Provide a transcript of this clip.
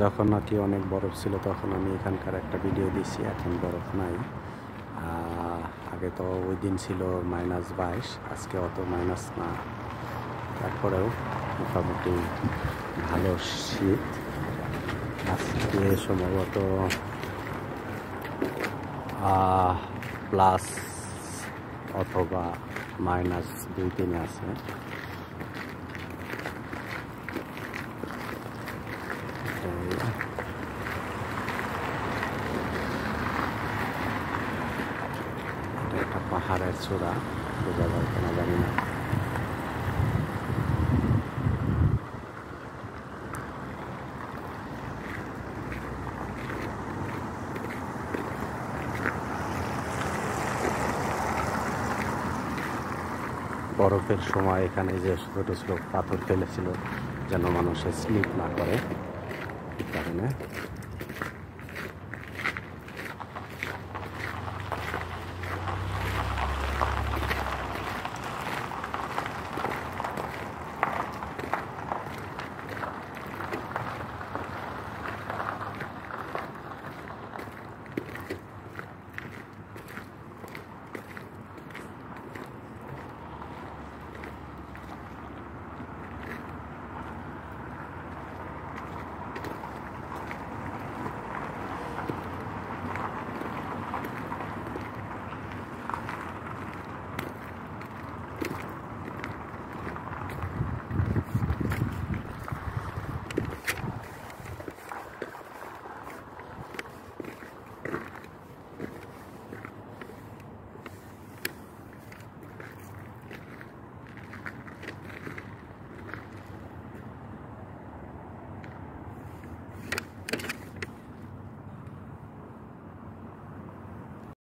যখন নাকি অনেক বরফ ছিল, তখন আমি এখানকার একটা ভিডিও দিচ্ছি এখন বরফ নাই। আগে তো ওই দিন ছিল মাইনাস বাইশ, আজকে অত মাইনাস না। তারপরেও মোটামুটি ভালো শীত। আজকে সম্ভবত প্লাস অথবা মাইনাস দুই তিনে আছে। পাহাড়ের চূড়া বোঝা যায় কেনা জানি না। বরফের সময় এখানে যে ছোট ছোট পাথর ফেলেছিল, যেন মানুষের স্লিপ না করে, এই কারণে